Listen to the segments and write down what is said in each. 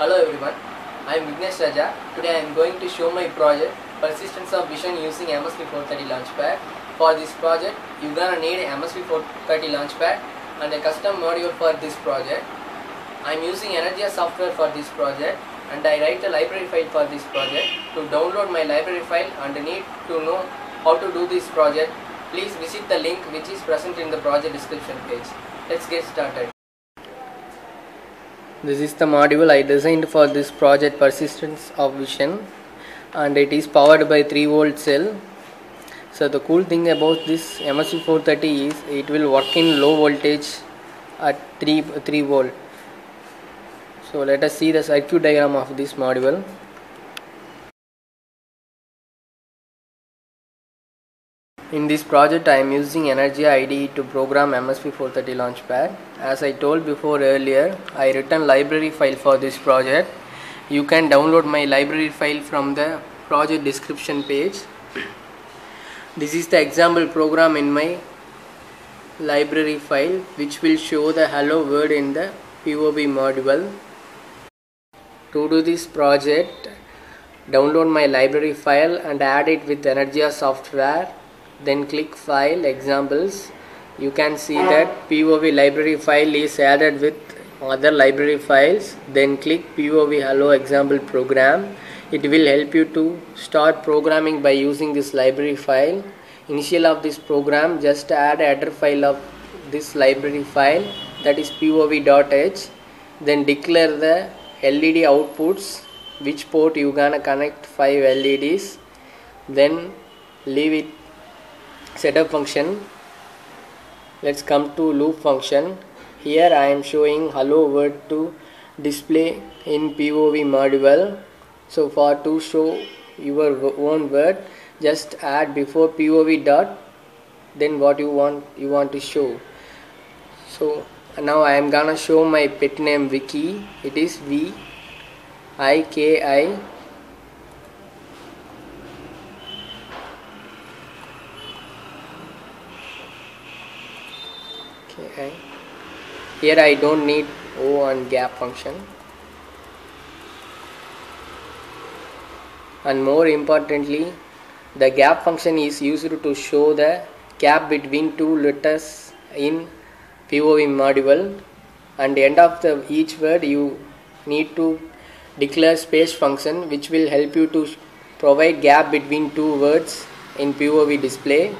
Hello everyone, I am Vignesh Raja. Today I am going to show my project Persistence of Vision using MSP 430 Launchpad. For this project, you're gonna need MSP 430 Launchpad and a custom module for this project. I am using Energia software for this project and I write a library file for this project. To download my library file and need to know how to do this project, please visit the link which is present in the project description page. Let's get started. This is the module I designed for this project Persistence of Vision and it is powered by 3 volt cell. So the cool thing about this MSP 430 is it will work in low voltage at 3, 3 volt. So let us see the circuit diagram of this module. In this project I am using Energia IDE to program MSP 430 Launchpad. As I told before earlier, I written library file for this project. You can download my library file from the project description page. This is the example program in my library file which will show the hello world in the POV module. To do this project, download my library file and add it with Energia software then click file examples. You can see that POV library file is added with other library files. Then click POV hello example program. It will help you to start programming by using this library file. Initial of this program just add header file of this library file that is pov.h then declare the LED outputs which port you gonna connect 5 LEDs then leave it setup function. Let's come to loop function. Here I am showing hello world to display in POV module. So for to show your own word just add before POV dot then what you want you want to show. So now I am gonna show my pet name Vicky. It is V I K I okay. Here I don't need O and gap function. And more importantly the gap function is used to show the gap between two letters in POV module. And end of the each word you need to declare space function which will help you to provide gap between two words in POV display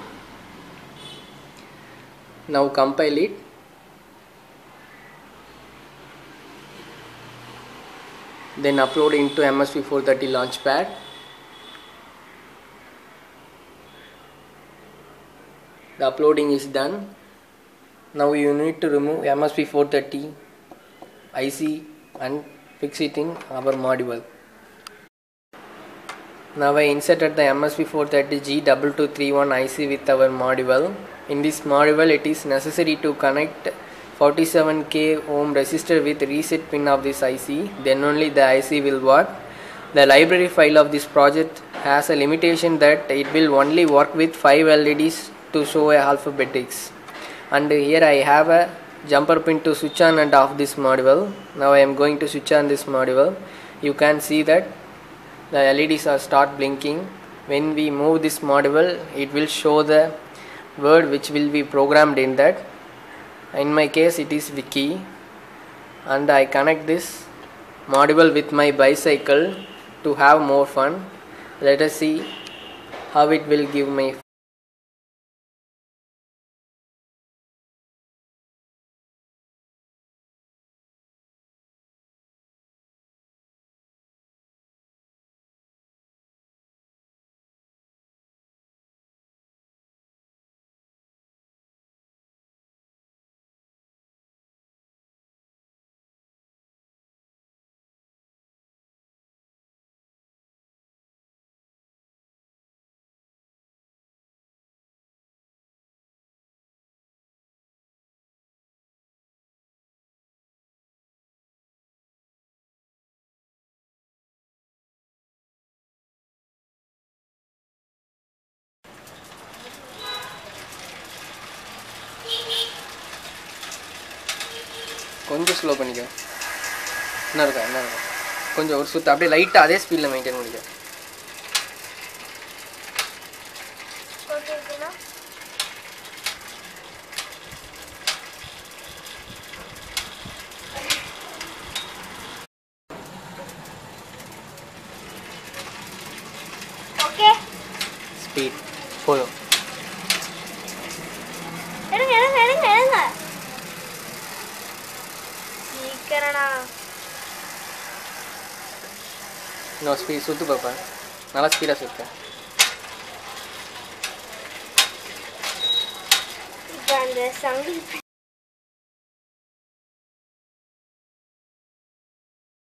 now compile it. Then upload into MSP 430 launchpad. The uploading is done. Now you need to remove MSP 430 IC and fix it in our module now I inserted the MSP 430 G2231 IC with our module. In this module it is necessary to connect 47k ohm resistor with reset pin of this IC then only the IC will work. The library file of this project has a limitation that it will only work with 5 LEDs to show a alphabetics. And here I have a jumper pin to switch on and off this module. Now I am going to switch on this module. You can see that the LEDs are start blinking. When we move this module it will show the word which will be programmed in that. In my case it is Vicky. And I connect this module with my bicycle to have more fun. Let us see how it will give me கொஞ்சம் slow பண்ணிக்க என்ன இருக்கா என்ன இருக்கா கொஞ்சம் ஒரு சுற்று அப்படியே லைட்டாக அதே ஸ்பீடில் மெயின்டைன் பண்ணிக்க ஓகே ஓகேண்ணா ஓகே ஸ்பீட் போதும் சீக்கிரம்ண்ணா இன்னும் ஸ்பீட் சுற்று பார்ப்பேன் நல்லா ஸ்பீடாக சுற்று இப்போ அந்த சங்கிலி